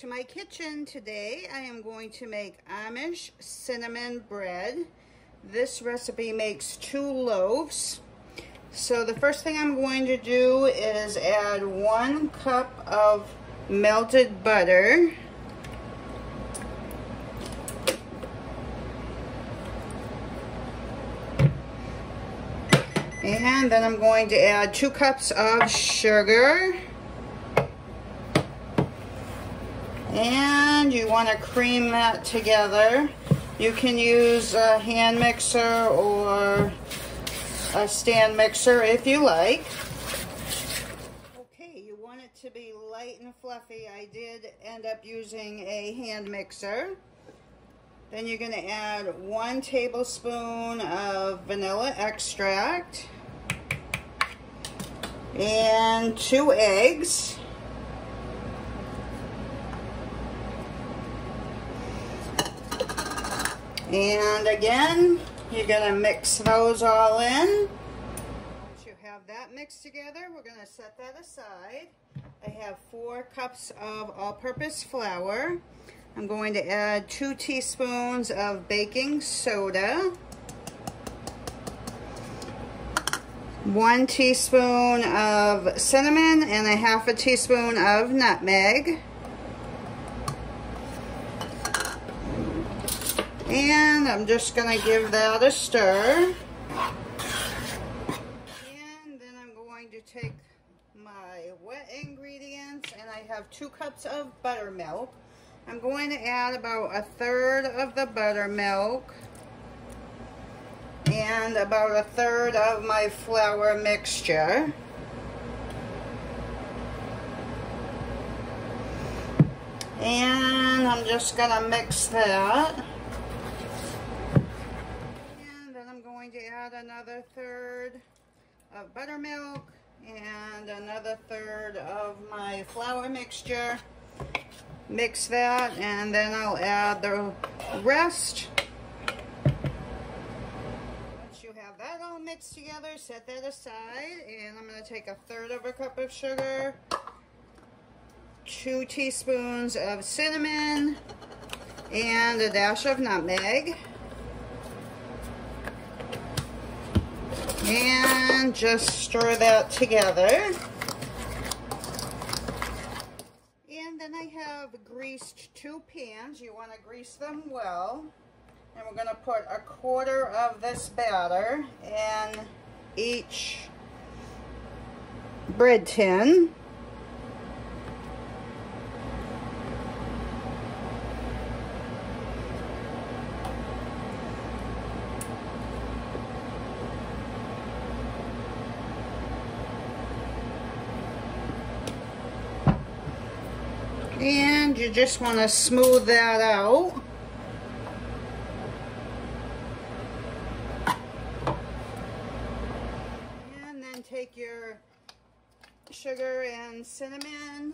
To my kitchen. Today I am going to make Amish cinnamon bread. This recipe makes two loaves. So the first thing I'm going to do is add one cup of melted butter. And then I'm going to add two cups of sugar. And you want to cream that together. You can use a hand mixer or a stand mixer if you like. Okay, you want it to be light and fluffy. I did end up using a hand mixer. Then you're going to add one tablespoon of vanilla extract and two eggs. And again, you're going to mix those all in. Once you have that mixed together, we're going to set that aside. I have four cups of all-purpose flour. I'm going to add two teaspoons of baking soda. One teaspoon of cinnamon and a half a teaspoon of nutmeg. And I'm just to give that a stir. And then I'm going to take my wet ingredients and I have two cups of buttermilk. I'm going to add about a third of the buttermilk and about a third of my flour mixture. And I'm just to mix that. Going to add another third of buttermilk and another third of my flour mixture. Mix that and then I'll add the rest. Once you have that all mixed together, set that aside and I'm going to take a third of a cup of sugar, two teaspoons of cinnamon, and a dash of nutmeg. And just stir that together. And then I have greased two pans. You want to grease them well. And we're going to put a quarter of this batter in each bread tin. And you just want to smooth that out. And then take your sugar and cinnamon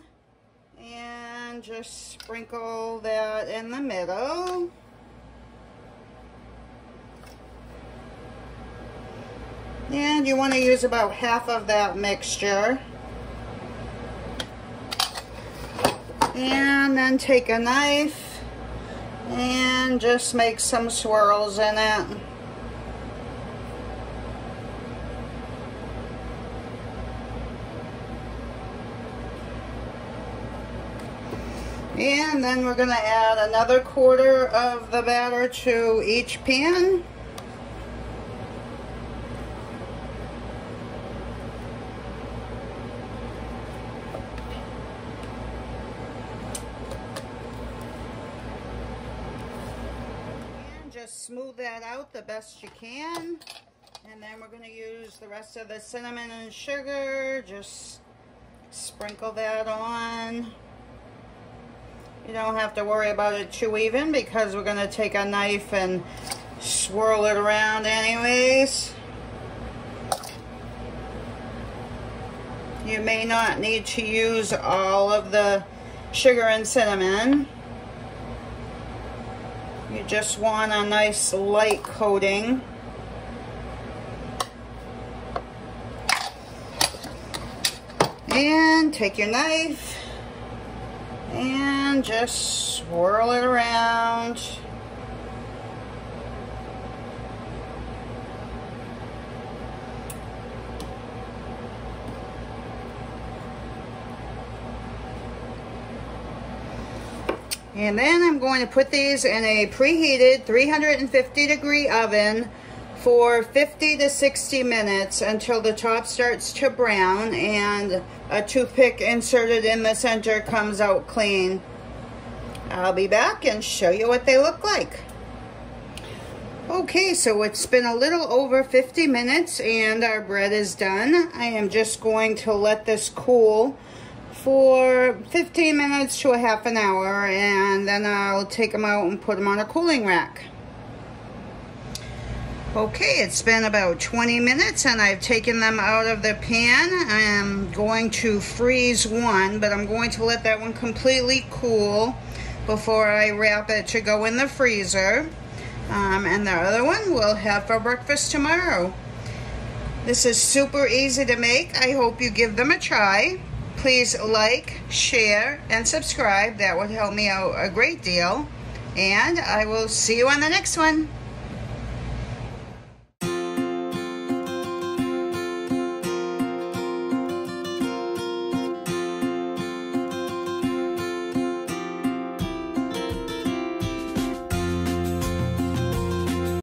and just sprinkle that in the middle. And you want to use about half of that mixture. And then take a knife and just make some swirls in it. And then we're going to add another quarter of the batter to each pan. Just smooth that out the best you can. And then we're going to use the rest of the cinnamon and sugar. Just sprinkle that on. You don't have to worry about it too even because we're going to take a knife and swirl it around anyways. You may not need to use all of the sugar and cinnamon. Just want a nice light coating. And take your knife And just swirl it around. And then I'm going to put these in a preheated 350 degree oven for 50 to 60 minutes until the top starts to brown and a toothpick inserted in the center comes out clean. I'll be back and show you what they look like. Okay, so it's been a little over 50 minutes and our bread is done. I am just going to let this cool for 15 minutes to a half an hour and then I'll take them out and put them on a cooling rack. Okay, it's been about 20 minutes and I've taken them out of the pan. I'm going to freeze one, but I'm going to let that one completely cool before I wrap it to go in the freezer. Um, and the other one we'll have for breakfast tomorrow. This is super easy to make. I hope you give them a try. Please like, share, and subscribe. That would help me out a great deal. And I will see you on the next one.